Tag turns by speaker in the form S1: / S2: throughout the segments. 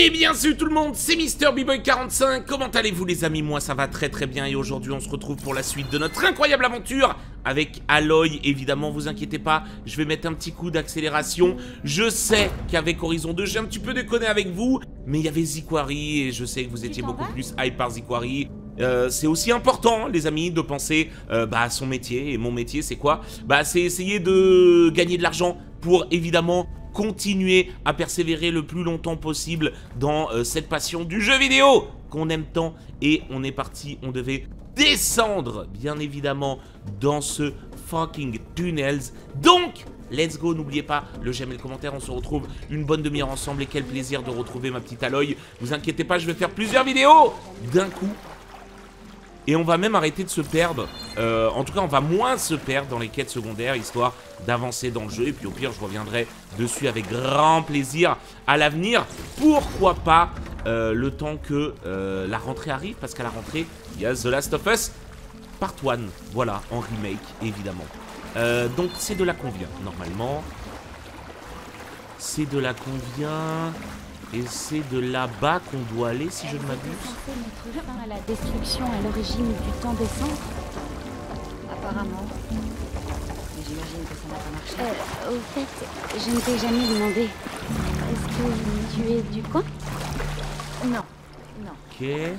S1: Et bien salut tout le monde, c'est Mister boy 45 comment allez-vous les amis? Moi ça va très très bien et aujourd'hui on se retrouve pour la suite de notre incroyable aventure avec Aloy, évidemment vous inquiétez pas, je vais mettre un petit coup d'accélération. Je sais qu'avec Horizon 2 j'ai un petit peu déconné avec vous, mais il y avait Ziquari et je sais que vous étiez beaucoup plus hype par Ziquari. Euh, c'est aussi important, les amis, de penser euh, bah, à son métier. Et mon métier, c'est quoi? Bah, c'est essayer de gagner de l'argent pour, évidemment, continuer à persévérer le plus longtemps possible dans euh, cette passion du jeu vidéo qu'on aime tant. Et on est parti, on devait descendre, bien évidemment, dans ce fucking tunnels. Donc, let's go, n'oubliez pas le j'aime et le commentaire, on se retrouve une bonne demi-heure ensemble et quel plaisir de retrouver ma petite Aloy. Vous inquiétez pas, je vais faire plusieurs vidéos d'un coup et on va même arrêter de se perdre. Euh, en tout cas, on va moins se perdre dans les quêtes secondaires, histoire d'avancer dans le jeu. Et puis au pire, je reviendrai dessus avec grand plaisir à l'avenir. Pourquoi pas euh, le temps que euh, la rentrée arrive Parce qu'à la rentrée, il y a The Last of Us Part 1. Voilà, en remake, évidemment. donc c'est de la convient, normalement. C'est de la convient... Et c'est de là-bas qu'on doit aller, si je ne m'abuse.
S2: à la destruction à l'origine du temps descend
S3: Apparemment. Mais j'imagine que ça n'a pas marché.
S2: Euh, au fait, je ne t'ai jamais demandé. Est-ce que tu es du coin?
S3: Non. Non.
S1: Ok.
S3: J'ai vécu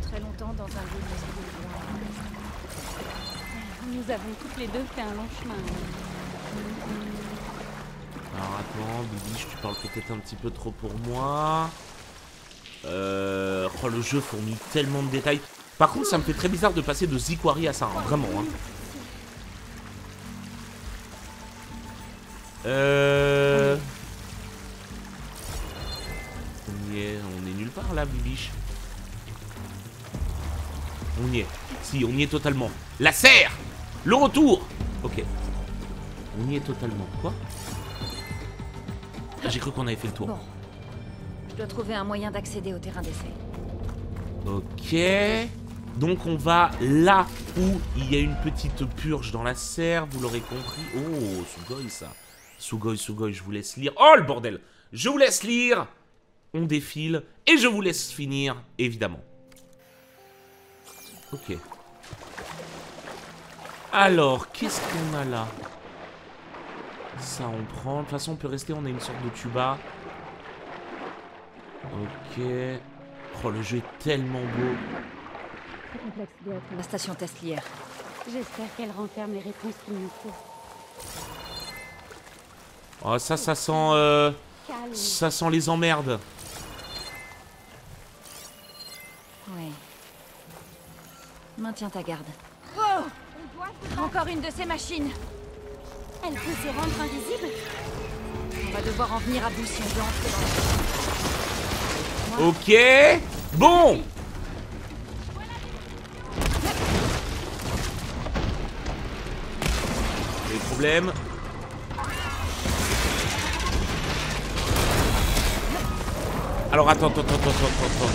S3: très longtemps dans un lieu loin.
S2: Nous avons toutes les deux fait un long chemin.
S1: Alors attends, Bibiche, tu parles peut-être un petit peu trop pour moi. Euh... Oh, le jeu fournit tellement de détails. Par contre, ça me fait très bizarre de passer de Ziquari à ça, hein, vraiment. Hein. Euh... On y est, on est nulle part là, Bibiche. On y est. Si, on y est totalement. La serre Le retour Ok. On y est totalement. Quoi? J'ai cru qu'on avait fait le tour.
S3: Bon. Je dois trouver un moyen d'accéder au terrain d'essai.
S1: Ok. Donc on va là où il y a une petite purge dans la serre, vous l'aurez compris. Oh, Sugoi ça. Sugoi, Sugoi, je vous laisse lire. Oh le bordel Je vous laisse lire. On défile. Et je vous laisse finir, évidemment. Ok. Alors, qu'est-ce qu'on a là? Ça, on prend. De toute façon, on peut rester. On a une sorte de tuba. Ok. Oh, le jeu est tellement beau.
S3: La station Teslière.
S2: J'espère qu'elle renferme les réponses qu'il nous faut.
S1: Oh, ça, ça sent... Euh, ça sent les emmerdes.
S3: Oui. Maintiens ta garde.
S2: Oh
S3: Encore une de ces machines
S2: elle peut se rendre invisible
S3: On va devoir en venir à bout si on veut entrer
S1: dans Ok Bon Alors attends, attends, attends, attends, attends, attends.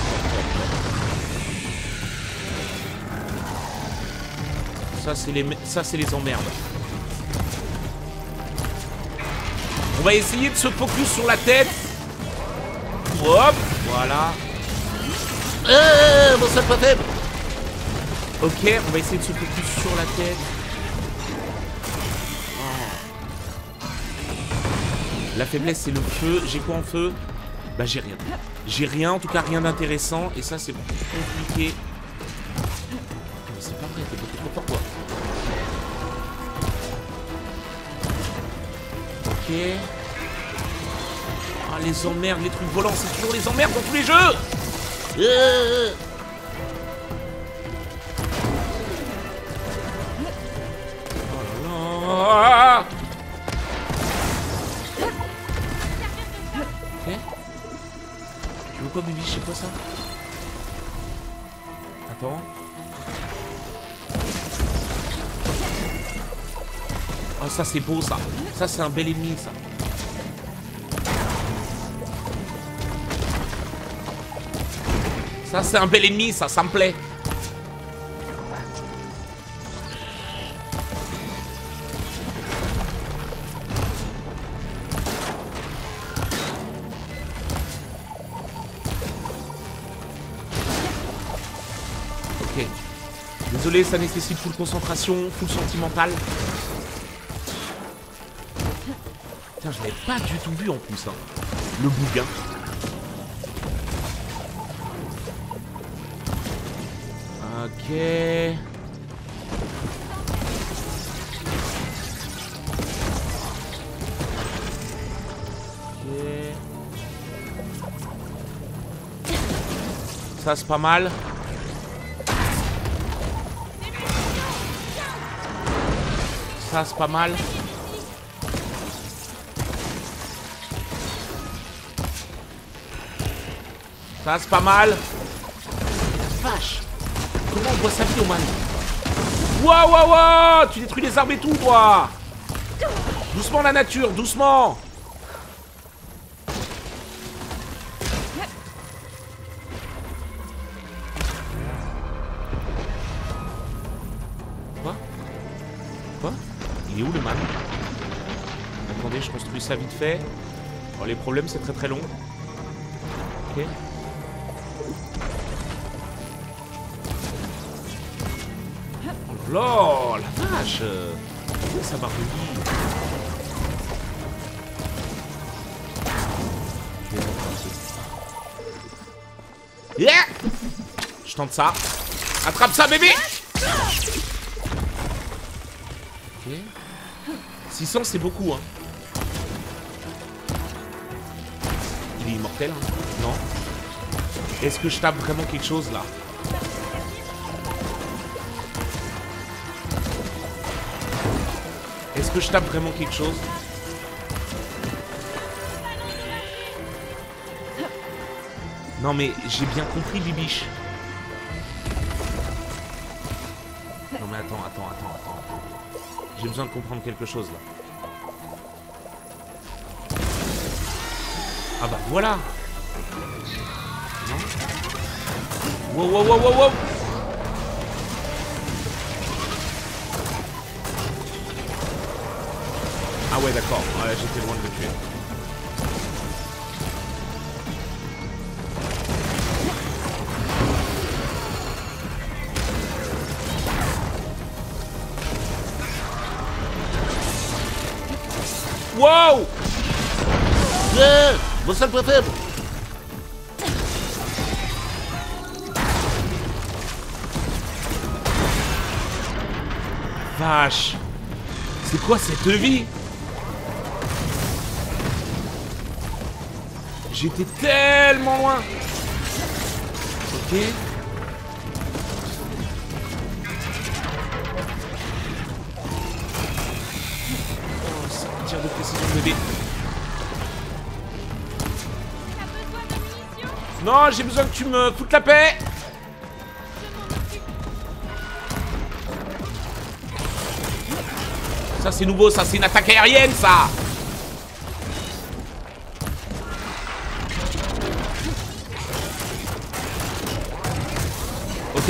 S1: Ça c'est les ça c'est les emmerdes. On va essayer de se focus sur la tête. Hop, voilà. Euh, mon seul faible. Ok, on va essayer de se focus sur la tête. La faiblesse, c'est le feu. J'ai quoi en feu? Bah, j'ai rien. J'ai rien, en tout cas, rien d'intéressant. Et ça, c'est compliqué. C'est pas vrai, t'es beaucoup trop fort, quoi. Ah, les emmerdes, les trucs volants, c'est toujours les emmerdes dans tous les jeux euh. Oh, ça, c'est beau, ça. Ça, c'est un bel ennemi, ça. Ça, c'est un bel ennemi, ça. Ça me plaît. Ok. Désolé, ça nécessite full concentration, full sentimental. Je l'avais pas du tout vu en plus, hein. Le bougain. Ok. Ok. Ça, c'est pas mal. Ça, c'est pas mal. Ça, c'est pas mal. Vache. Comment on voit sa vie, Oman Waouh, waouh, waouh Tu détruis les arbres et tout, toi Doucement, la nature, doucement Quoi? Quoi? Il est où, le man? Attendez, je construis ça vite fait. Oh, les problèmes, c'est très très long. Ok. Oh la vache ça revenir Yeah Je tente ça. Attrape ça, bébé Ok. 600, c'est beaucoup, hein. Il est immortel, hein Non Est-ce que je tape vraiment quelque chose, là? Est-ce que je tape vraiment quelque chose Non mais j'ai bien compris Bibiche. Non mais attends, attends, attends, attends. J'ai besoin de comprendre quelque chose là. Ah bah voilà Non Wow wow wow wow wow Ah ouais d'accord, j'étais loin de le tuer. Wow Yeah Mon seul préféré Vache. C'est quoi cette vie? J'étais tellement loin. Ok. Oh, c'est un tir de précision bébé Non, j'ai besoin que tu me foutes la paix. Ça c'est nouveau, ça c'est une attaque aérienne ça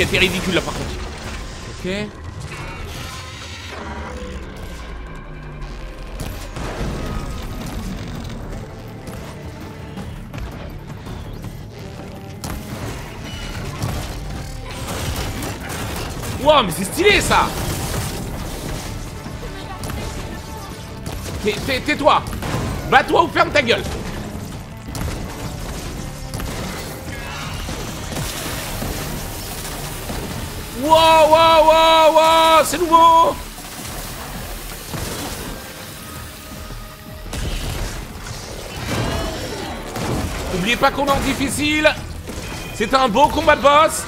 S1: Ok, t'es ridicule là par contre. Ok. Wow, mais c'est stylé ça Tais- tais- Tais-toi Bats-toi ou ferme ta gueule Wow, wow, wow C'est nouveau. N'oubliez pas qu'on est difficile. C'est un beau combat de boss.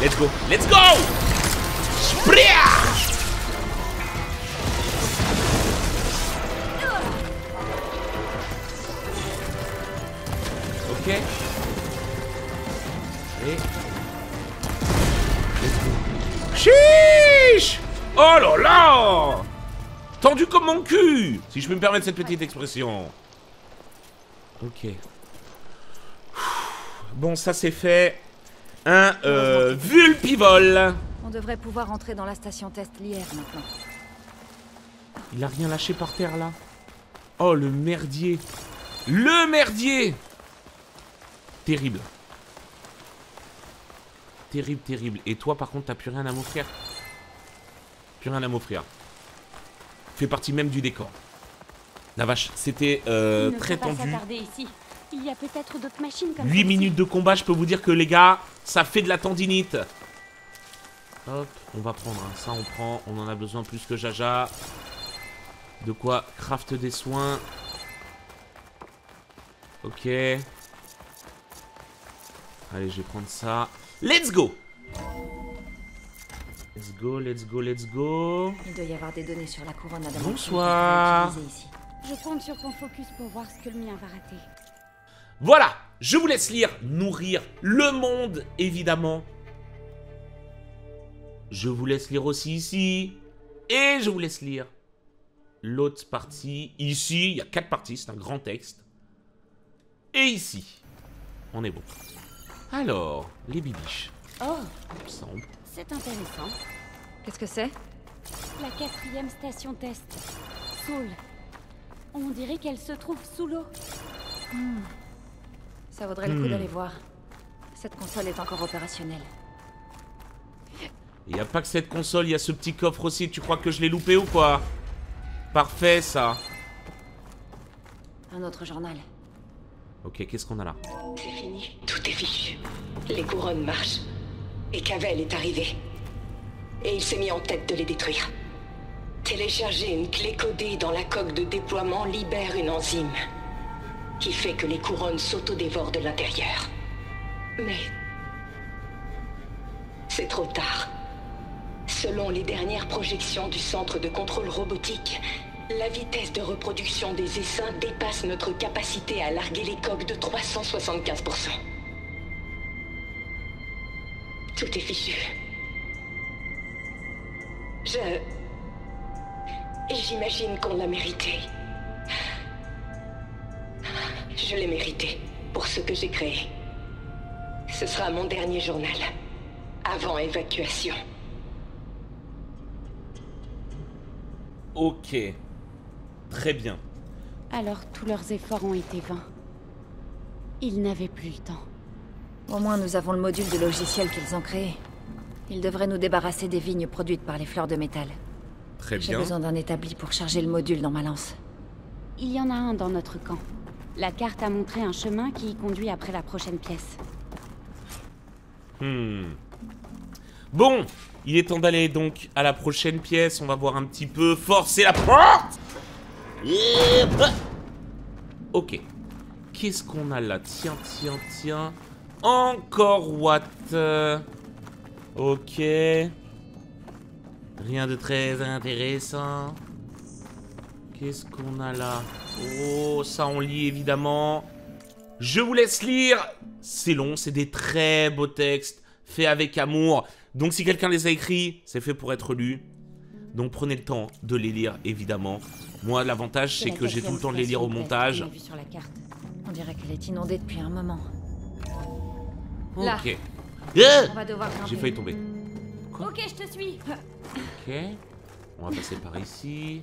S1: Let's go. Let's go. Spria Tendu comme mon cul Si je peux me permettre cette petite expression. Ok. Bon, ça c'est fait. Un euh, vulpivol.
S3: On devrait pouvoir entrer dans la station test l'hier maintenant.
S1: Il a rien lâché par terre là Oh le merdier Le merdier Terrible. Terrible, terrible. Et toi, par contre, t'as plus rien à m'offrir Plus rien à m'offrir. Fait partie même du décor. La vache, c'était euh, très tendu.
S2: ici. Il y a peut-être d'autres machines comme
S1: 8
S2: celle-ci.
S1: minutes de combat, je peux vous dire que les gars, ça fait de la tendinite. Hop, on va prendre hein. ça, on prend, on en a besoin plus que Jaja. De quoi craft des soins. Ok. Allez, je vais prendre ça. Let's go Let's go, let's go, let's go.
S3: Il doit y avoir des données sur la couronne adamantium
S1: Bonsoir.
S3: ici.
S2: Je compte sur ton focus pour voir ce que le mien va rater.
S1: Voilà, je vous laisse lire, nourrir le monde, évidemment. Je vous laisse lire aussi ici. Et je vous laisse lire l'autre partie. Ici, il y a quatre parties, c'est un grand texte. Et ici, on est bon. Alors, les bibiches.
S2: Oh,
S1: Ensemble.
S2: C'est intéressant.
S3: Qu'est-ce que c'est?
S2: La quatrième station test. Soul. On dirait qu'elle se trouve sous l'eau.
S3: Ça vaudrait le
S1: Hmm.
S3: coup d'aller voir. Cette console est encore opérationnelle.
S1: Il n'y a pas que cette console, il y a ce petit coffre aussi. Tu crois que je l'ai loupé ou quoi? Parfait, ça.
S3: Un autre journal.
S1: Ok, qu'est-ce qu'on a là?
S4: C'est fini. Tout est fichu. Les couronnes marchent. Et Cavell est arrivé. Et il s'est mis en tête de les détruire. Télécharger une clé codée dans la coque de déploiement libère une enzyme qui fait que les couronnes s'autodévorent de l'intérieur. Mais c'est trop tard. Selon les dernières projections du centre de contrôle robotique, la vitesse de reproduction des essaims dépasse notre capacité à larguer les coques de 375%. Tout est fichu. Je... J'imagine qu'on l'a mérité. Je l'ai mérité pour ce que j'ai créé. Ce sera mon dernier journal. Avant évacuation.
S1: Ok. Très bien.
S2: Alors tous leurs efforts ont été vains. Ils n'avaient plus le temps.
S3: Au moins, nous avons le module de logiciel qu'ils ont créé. Ils devraient nous débarrasser des vignes produites par les fleurs de métal.
S1: Très
S3: J'ai
S1: bien.
S3: besoin d'un établi pour charger le module dans ma lance.
S2: Il y en a un dans notre camp. La carte a montré un chemin qui y conduit après la prochaine pièce.
S1: Hmm. Bon, il est temps d'aller donc à la prochaine pièce. On va voir un petit peu. Forcer la porte. Ok. Qu'est-ce qu'on a là? Tiens, tiens, tiens. Encore what? Euh, Ok. Rien de très intéressant. Qu'est-ce qu'on a là? Oh, ça on lit évidemment. Je vous laisse lire. C'est long, c'est des très beaux textes, faits avec amour. Donc si quelqu'un les a écrits, c'est fait pour être lu. Donc prenez le temps de les lire, évidemment. Moi, l'avantage, c'est que j'ai tout le temps de les lire au montage.
S3: On dirait qu'elle est inondée depuis un moment. Là.
S1: Ok. Ah
S3: On va devoir grimper.
S1: J'ai failli tomber. Quoi
S2: Ok, je te suis.
S1: Ok. On va passer par ici.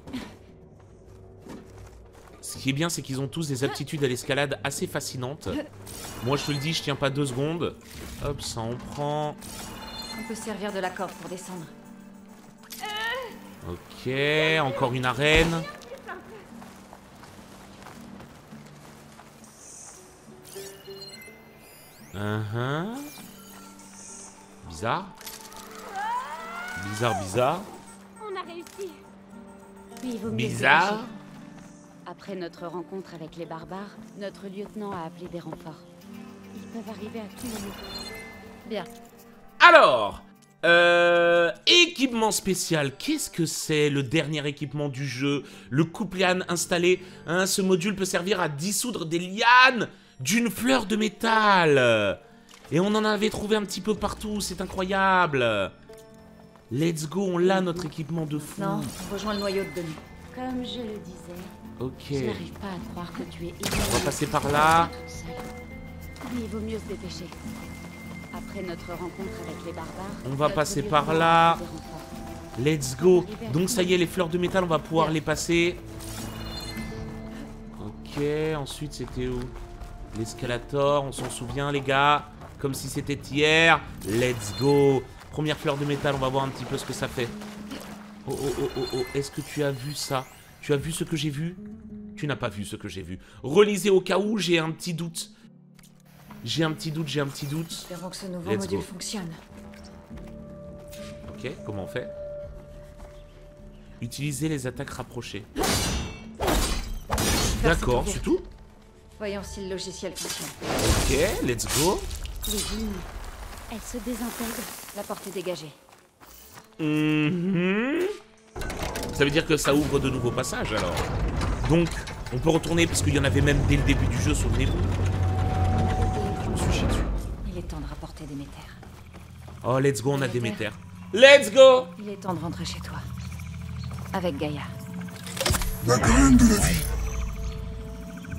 S1: Ce qui est bien, c'est qu'ils ont tous des aptitudes à l'escalade assez fascinantes. Moi, je te le dis, je tiens pas deux secondes. Hop, ça on prend.
S3: On peut servir de la corde pour descendre.
S1: Ok, encore une arène. Uh-huh. Bizarre. Bizarre, bizarre.
S2: On a réussi. Mieux se
S1: Bizarre.
S2: Après notre rencontre avec les barbares, notre lieutenant a appelé des renforts. Ils peuvent arriver à tout moment.
S3: Bien.
S1: Alors, euh, équipement spécial. Qu'est-ce que c'est le dernier équipement du jeu? Le coupe-liane installé. Hein, ce module peut servir à dissoudre des lianes d'une fleur de métal. Et on en avait trouvé un petit peu partout. C'est incroyable. Let's go, on l'a notre équipement de fou.
S3: Non, on rejoint le noyau de Denis.
S2: Comme je le disais,
S1: Ok.
S2: je n'arrive pas à croire que tu es
S1: On va passer par là.
S2: Mais il vaut mieux se dépêcher. Après notre rencontre avec les barbares,
S1: On va passer par là. Let's go. Donc ça y est, les fleurs de métal, on va pouvoir les passer. Ok, ensuite c'était où? L'escalator, on s'en souvient les gars Comme si c'était hier. Let's go Première fleur de métal, on va voir un petit peu ce que ça fait. Oh oh oh oh oh, est-ce que tu as vu ça? Tu as vu ce que j'ai vu? Tu n'as pas vu ce que j'ai vu. Relisez au cas où j'ai un petit doute. J'ai un petit doute, j'ai un petit doute.
S3: Espérons que ce nouveau
S1: Let's
S3: module
S1: go.
S3: fonctionne.
S1: Ok, comment on fait? Utilisez les attaques rapprochées. D'accord, c'est tout?
S3: Voyons si le logiciel fonctionne.
S1: Ok, let's go.
S2: Les vignes, elles se désintègrent.
S3: La porte est dégagée.
S1: Mhm. Ça veut dire que ça ouvre de nouveaux passages alors. Donc, on peut retourner parce qu'il y en avait même dès le début du jeu, souvenez-vous. Je me suis chié dessus.
S3: Il est temps de rapporter des métères.
S1: Oh, let's go, on a des métères. Let's go
S3: Il est temps de rentrer chez toi. Avec Gaïa.
S5: La graine de la vie.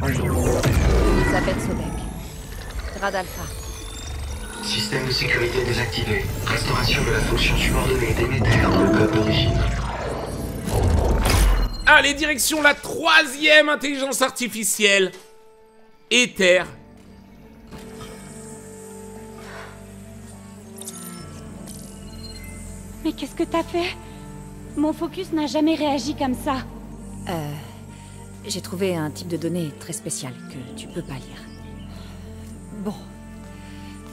S3: Elisabeth Sobek. Grade Alpha.
S6: Système de sécurité désactivé. Restauration de la fonction subordonnée d'émetteur de code d'origine.
S1: Allez, direction la troisième intelligence artificielle. Ether.
S2: Mais qu'est-ce que t'as fait? Mon focus n'a jamais réagi comme ça.
S3: Euh, J'ai trouvé un type de données très spécial que tu peux pas lire. Bon.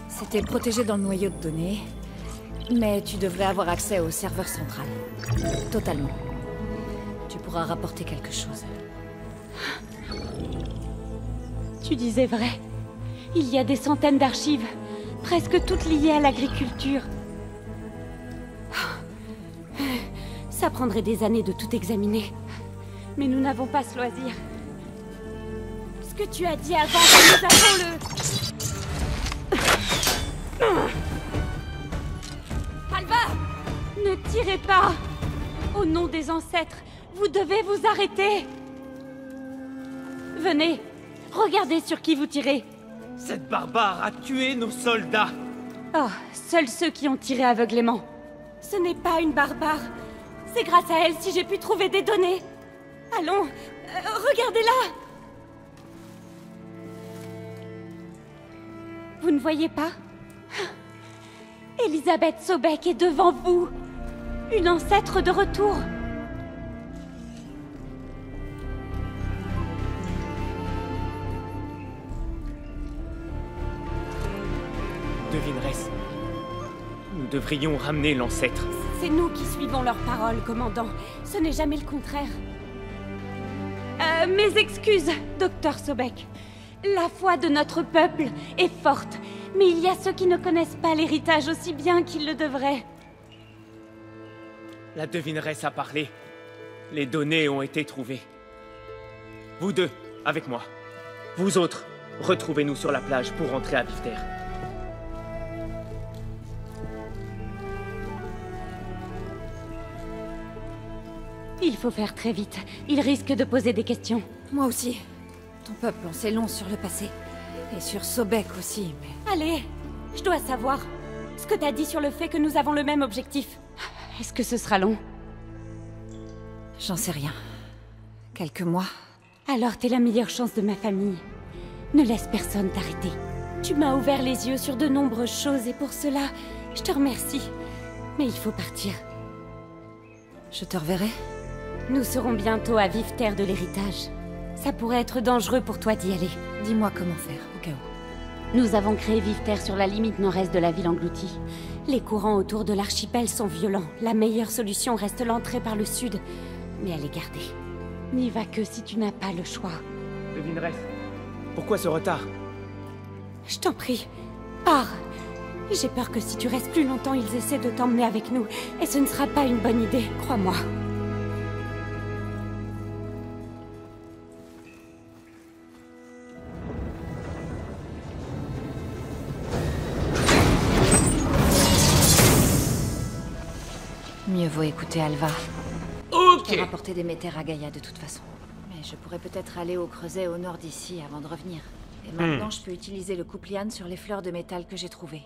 S3: C'était protégé dans le noyau de données, mais tu devrais avoir accès au serveur central. Totalement. Tu pourras rapporter quelque chose.
S2: Tu disais vrai. Il y a des centaines d'archives, presque toutes liées à l'agriculture. Ça prendrait des années de tout examiner. Mais nous n'avons pas ce loisir. Ce que tu as dit avant nous avons le... Alba Ne tirez pas Au nom des ancêtres, vous devez vous arrêter Venez, regardez sur qui vous tirez.
S7: Cette barbare a tué nos soldats
S2: Oh, seuls ceux qui ont tiré aveuglément. Ce n'est pas une barbare. C'est grâce à elle si j'ai pu trouver des données. Allons, euh, regardez-la. Vous ne voyez pas? Elisabeth Sobek est devant vous. Une ancêtre de retour.
S7: Devineresse. Nous devrions ramener l'ancêtre.
S2: C'est nous qui suivons leurs paroles, commandant. Ce n'est jamais le contraire. Euh, mes excuses, docteur Sobek. La foi de notre peuple est forte, mais il y a ceux qui ne connaissent pas l'héritage aussi bien qu'ils le devraient.
S7: La devineresse a parlé. Les données ont été trouvées. Vous deux, avec moi. Vous autres, retrouvez-nous sur la plage pour rentrer à Bifter.
S2: Il faut faire très vite. Il risque de poser des questions.
S3: Moi aussi. Ton peuple en sait long sur le passé. Et sur Sobek aussi, mais...
S2: Allez, je dois savoir. Ce que t'as dit sur le fait que nous avons le même objectif. Est-ce que ce sera long?
S3: J'en sais rien. Quelques mois.
S2: Alors t'es la meilleure chance de ma famille. Ne laisse personne t'arrêter. Tu m'as ouvert les yeux sur de nombreuses choses et pour cela, je te remercie. Mais il faut partir.
S3: Je te reverrai
S2: Nous serons bientôt à vive terre de l'héritage. Ça pourrait être dangereux pour toi d'y aller.
S3: Dis-moi comment faire, au cas où.
S2: Nous avons créé vive terre sur la limite nord-est de la ville engloutie. Les courants autour de l'archipel sont violents. La meilleure solution reste l'entrée par le sud, mais elle est gardée. N'y va que si tu n'as pas le choix.
S7: Devineresse, pourquoi ce retard?
S2: Je t'en prie, pars. J'ai peur que si tu restes plus longtemps, ils essaient de t'emmener avec nous. Et ce ne sera pas une bonne idée, crois-moi.
S3: Écouter Alva.
S1: Ok.
S3: Je vais rapporter des métères à Gaïa de toute façon. Mais je pourrais peut-être aller au creuset au nord d'ici avant de revenir. Et maintenant, je peux utiliser le coupe-liane sur les fleurs de métal que j'ai trouvées.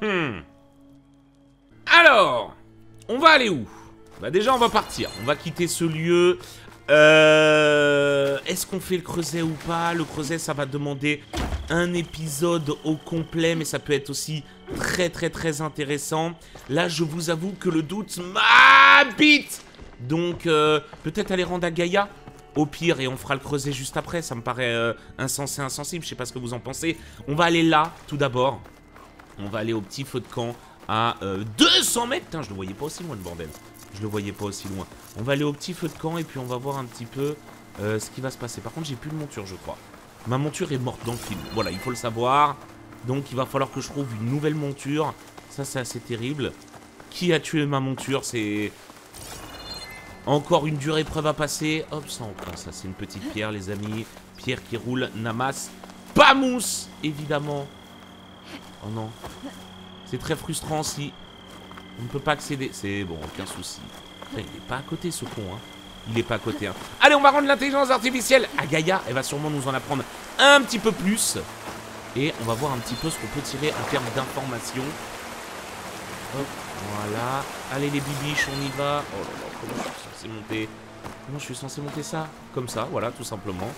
S1: Hmm. Alors, on va aller où? Bah déjà, on va partir. On va quitter ce lieu. Euh, Est-ce qu'on fait le creuset ou pas? Le creuset, ça va demander un épisode au complet, mais ça peut être aussi très très très intéressant. Là, je vous avoue que le doute m'habite Donc, euh, peut-être aller rendre à Gaïa au pire, et on fera le creuset juste après. Ça me paraît euh, insensé, insensible. Je sais pas ce que vous en pensez. On va aller là, tout d'abord. On va aller au petit feu de camp à euh, 200 mètres. Putain, je le voyais pas aussi loin, le bordel. Je le voyais pas aussi loin. On va aller au petit feu de camp et puis on va voir un petit peu euh, ce qui va se passer. Par contre, j'ai plus de monture, je crois. Ma monture est morte dans le film. Voilà, il faut le savoir. Donc, il va falloir que je trouve une nouvelle monture. Ça, c'est assez terrible. Qui a tué ma monture? C'est... Encore une dure épreuve à passer. Hop, ça. C'est une petite pierre, les amis. Pierre qui roule, Namas. Pas mousse, évidemment. Oh non. C'est très frustrant si on ne peut pas accéder. C'est bon, aucun souci. Il est pas à côté ce con, hein. Il est pas à côté, hein. Allez, on va rendre l'intelligence artificielle à Gaïa. Elle va sûrement nous en apprendre un petit peu plus. Et on va voir un petit peu ce qu'on peut tirer en termes d'informations. Hop, voilà. Allez les bibiches, on y va. Oh là là, comment je suis censé monter? Comment je suis censé monter ça? Comme ça, voilà, tout simplement.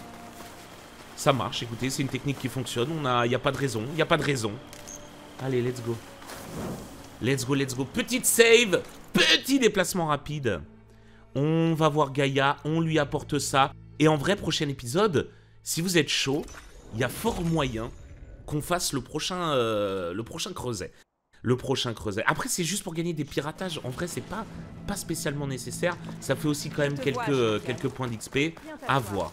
S1: Ça marche, écoutez, c'est une technique qui fonctionne. On a, y a pas de raison, il y a pas de raison. Allez, let's go. Let's go, let's go. Petite save, petit déplacement rapide. On va voir Gaïa, on lui apporte ça. Et en vrai, prochain épisode, si vous êtes chaud, il y a fort moyen qu'on fasse le prochain, euh, le prochain creuset. Le prochain creuset. Après, c'est juste pour gagner des piratages. En vrai, c'est pas, pas spécialement nécessaire. Ça fait aussi quand même quelques, euh, quelques points d'XP. À voir.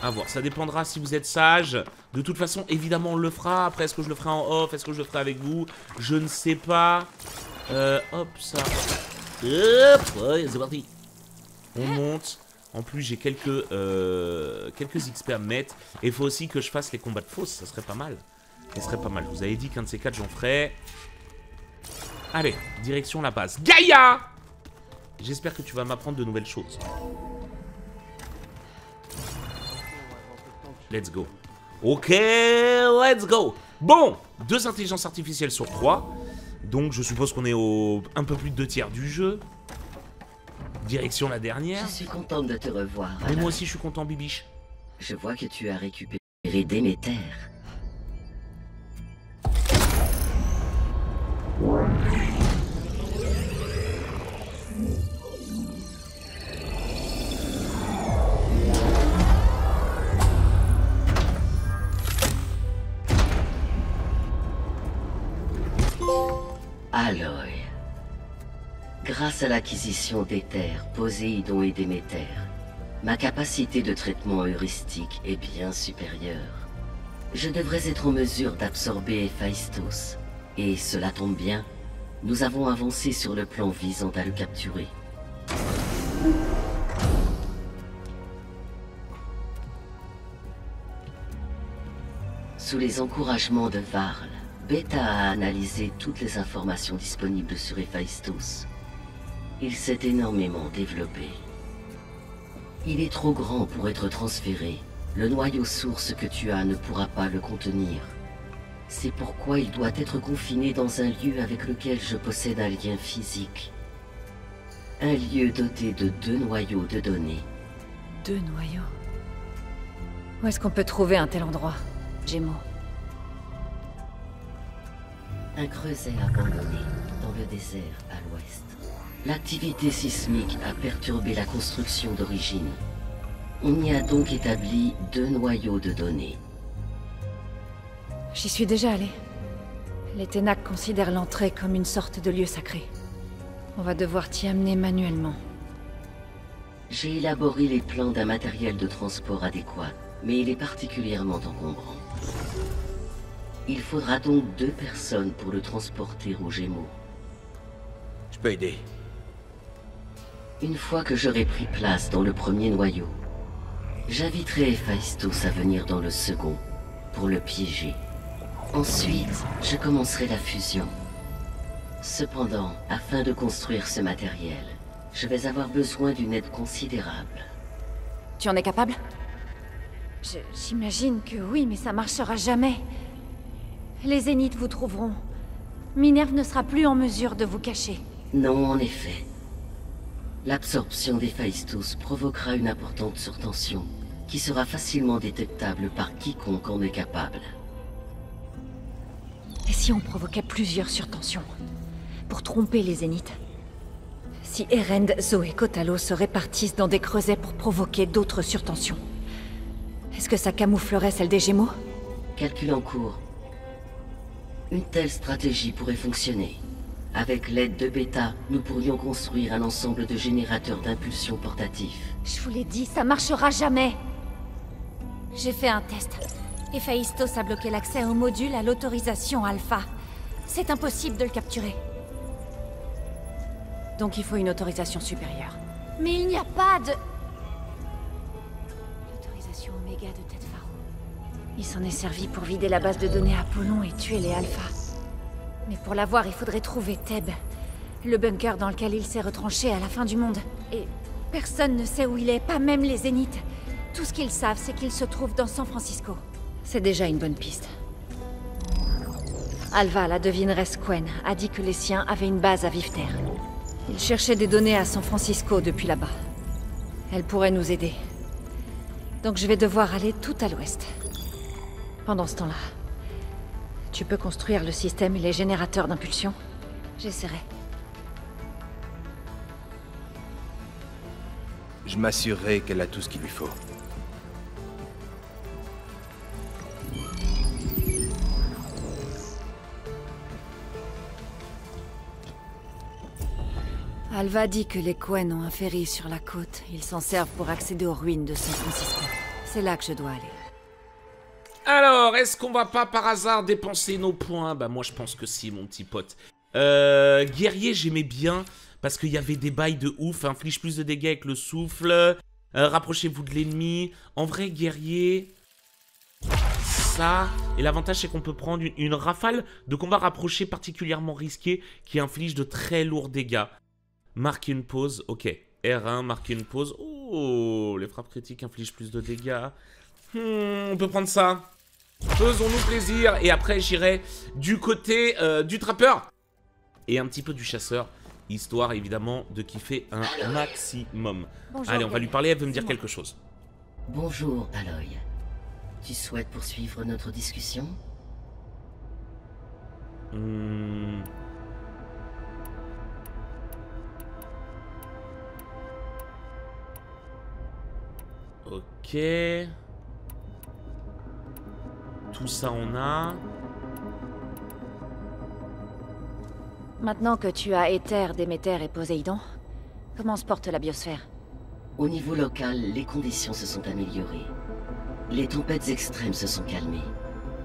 S1: À voir. Ça dépendra si vous êtes sage. De toute façon, évidemment, on le fera. Après, est-ce que je le ferai en off? Est-ce que je le ferai avec vous? Je ne sais pas. Euh, hop, ça. Hop, ouais, c'est parti. On monte. En plus, j'ai quelques, euh, quelques XP à me mettre. Et il faut aussi que je fasse les combats de fosse. Ça serait pas mal. Ça serait pas mal. Vous avais dit qu'un de ces quatre, j'en ferais. Allez, direction la base. Gaïa J'espère que tu vas m'apprendre de nouvelles choses. Let's go. Ok, let's go. Bon, deux intelligences artificielles sur trois. Donc je suppose qu'on est au un peu plus de deux tiers du jeu. Direction la dernière.
S8: Je suis contente de te revoir.
S1: Mais moi aussi je suis content, Bibiche.
S8: Je vois que tu as récupéré Déméter. Grâce à l'acquisition d'Éther, Poséidon et Déméter, ma capacité de traitement heuristique est bien supérieure. Je devrais être en mesure d'absorber Héphaïstos. Et cela tombe bien, nous avons avancé sur le plan visant à le capturer. Sous les encouragements de Varl, Beta a analysé toutes les informations disponibles sur Héphaïstos. Il s'est énormément développé. Il est trop grand pour être transféré. Le noyau source que tu as ne pourra pas le contenir. C'est pourquoi il doit être confiné dans un lieu avec lequel je possède un lien physique. Un lieu doté de deux noyaux de données.
S3: Deux noyaux. Où est-ce qu'on peut trouver un tel endroit Gémeaux?
S8: Un creuset abandonné dans le désert à l'ouest. L'activité sismique a perturbé la construction d'origine. On y a donc établi deux noyaux de données.
S3: J'y suis déjà allée. Les Ténac considèrent l'entrée comme une sorte de lieu sacré. On va devoir t'y amener manuellement.
S8: J'ai élaboré les plans d'un matériel de transport adéquat, mais il est particulièrement encombrant. Il faudra donc deux personnes pour le transporter aux Gémeaux.
S9: Je peux aider.
S8: Une fois que j'aurai pris place dans le premier noyau, j'inviterai Héphaïstos à venir dans le second, pour le piéger. Ensuite, je commencerai la fusion. Cependant, afin de construire ce matériel, je vais avoir besoin d'une aide considérable.
S3: Tu en es capable? Je- J'imagine que oui, mais ça marchera jamais. Les Zéniths vous trouveront. Minerve ne sera plus en mesure de vous cacher.
S8: Non, en effet. L'absorption des Phaistos provoquera une importante surtension, qui sera facilement détectable par quiconque en est capable.
S3: Et si on provoquait plusieurs surtensions Pour tromper les Zéniths? Si Erend, Zoé et Kotalo se répartissent dans des creusets pour provoquer d'autres surtensions, est-ce que ça camouflerait celle des Gémeaux?
S8: Calcul en cours. Une telle stratégie pourrait fonctionner. Avec l'aide de Beta, nous pourrions construire un ensemble de générateurs d'impulsion portatifs.
S3: Je vous l'ai dit, ça marchera jamais J'ai fait un test. Héphaïstos a bloqué l'accès au module à l'autorisation alpha. C'est impossible de le capturer. Donc il faut une autorisation supérieure. Mais il n'y a pas de... L'autorisation Oméga de Tête Pharaon. Il s'en est servi pour vider la base de données Apollon et tuer les alphas. Mais pour l'avoir, il faudrait trouver Theb. Le bunker dans lequel il s'est retranché à la fin du monde. Et personne ne sait où il est, pas même les Zéniths. Tout ce qu'ils savent, c'est qu'il se trouve dans San Francisco. C'est déjà une bonne piste. Alva, la devineresse Quen, a dit que les siens avaient une base à Vifter. Ils cherchaient des données à San Francisco depuis là-bas. Elle pourrait nous aider. Donc je vais devoir aller tout à l'ouest. Pendant ce temps-là, tu peux construire le système et les générateurs d'impulsion J'essaierai.
S9: Je m'assurerai qu'elle a tout ce qu'il lui faut.
S3: Alva dit que les Cohen ont un ferry sur la côte. Ils s'en servent pour accéder aux ruines de San Francisco. C'est là que je dois aller.
S1: Alors, est-ce qu'on va pas par hasard dépenser nos points? Bah moi je pense que si, mon petit pote. Euh, guerrier, j'aimais bien, parce qu'il y avait des bails de ouf. Inflige plus de dégâts avec le souffle. Euh, rapprochez-vous de l'ennemi. En vrai, guerrier... Ça. Et l'avantage, c'est qu'on peut prendre une, rafale de combat rapproché particulièrement risqué qui inflige de très lourds dégâts. Marquer une pause, ok. R1, marquer une pause. Oh, les frappes critiques infligent plus de dégâts. Hmm, on peut prendre ça. Faisons-nous plaisir. Et après, j'irai du côté euh, du trappeur. Et un petit peu du chasseur. Histoire, évidemment, de kiffer un maximum.
S3: Bonjour,
S1: Allez, on va lui parler, elle veut me dire quelque chose.
S8: Bonjour, Aloy. Tu souhaites poursuivre notre discussion?
S1: Hmm. Ok. Tout ça on a.
S3: Maintenant que tu as Éther, Déméter et Poséidon, comment se porte la biosphère?
S8: Au niveau local, les conditions se sont améliorées. Les tempêtes extrêmes se sont calmées.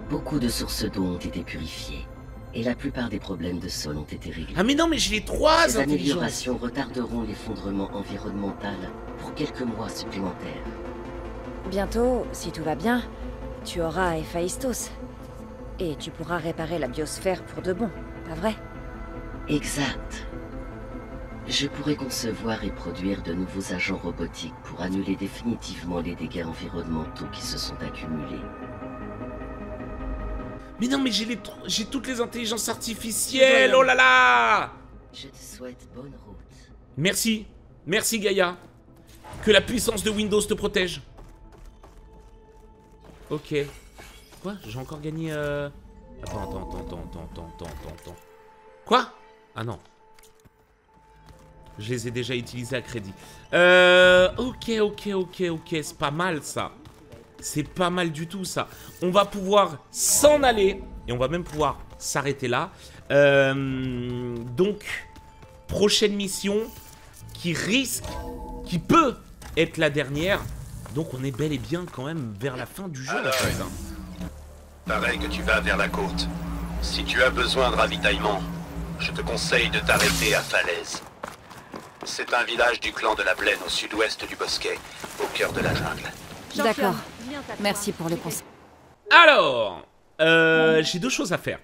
S8: Beaucoup de sources d'eau ont été purifiées. Et la plupart des problèmes de sol ont été réglés.
S1: Ah mais non mais j'ai les trois
S8: Ces améliorations retarderont l'effondrement environnemental pour quelques mois supplémentaires.
S3: Bientôt, si tout va bien, tu auras Héphaïstos. Et tu pourras réparer la biosphère pour de bon, pas vrai?
S8: Exact. Je pourrais concevoir et produire de nouveaux agents robotiques pour annuler définitivement les dégâts environnementaux qui se sont accumulés.
S1: Mais non mais j'ai les tro- j'ai toutes les intelligences artificielles. Oh là là
S8: Je te souhaite bonne route.
S1: Merci. Merci Gaïa. Que la puissance de Windows te protège. Ok. Quoi? J'ai encore gagné... Euh... Attends, attends, attends, attends, attends, attends, attends, attends. Quoi? Ah non. Je les ai déjà utilisés à crédit. Euh, ok, ok, ok, ok. C'est pas mal, ça. C'est pas mal du tout, ça. On va pouvoir s'en aller. Et on va même pouvoir s'arrêter là. Euh, donc, prochaine mission qui risque... Qui peut être la dernière. Donc on est bel et bien quand même vers la fin du jeu. fait, hein.
S10: Pareil que tu vas vers la côte. Si tu as besoin de ravitaillement, je te conseille de t'arrêter à Falaise. C'est un village du clan de la Plaine au sud-ouest du bosquet, au cœur de la jungle.
S3: D'accord. Merci pour le conseil.
S1: Alors, euh, j'ai deux choses à faire.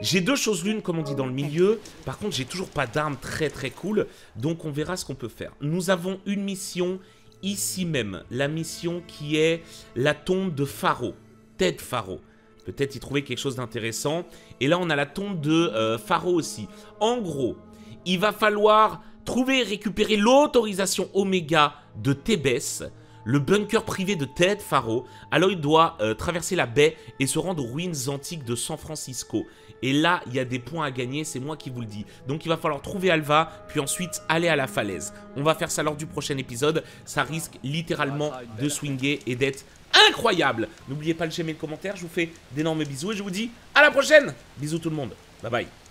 S1: J'ai deux choses l'une, comme on dit dans le milieu. Par contre, j'ai toujours pas d'armes très très cool. Donc, on verra ce qu'on peut faire. Nous avons une mission ici même. La mission qui est la tombe de Pharaoh. Ted Pharaoh. Peut-être y trouver quelque chose d'intéressant. Et là, on a la tombe de euh, aussi. En gros, il va falloir Trouver et récupérer l'autorisation Oméga de Thébès, le bunker privé de Ted Faro. Aloy doit euh, traverser la baie et se rendre aux ruines antiques de San Francisco. Et là, il y a des points à gagner, c'est moi qui vous le dis. Donc il va falloir trouver Alva, puis ensuite aller à la falaise. On va faire ça lors du prochain épisode. Ça risque littéralement de swinger et d'être incroyable. N'oubliez pas de j'aimer le commentaire, je vous fais d'énormes bisous et je vous dis à la prochaine. Bisous tout le monde. Bye bye.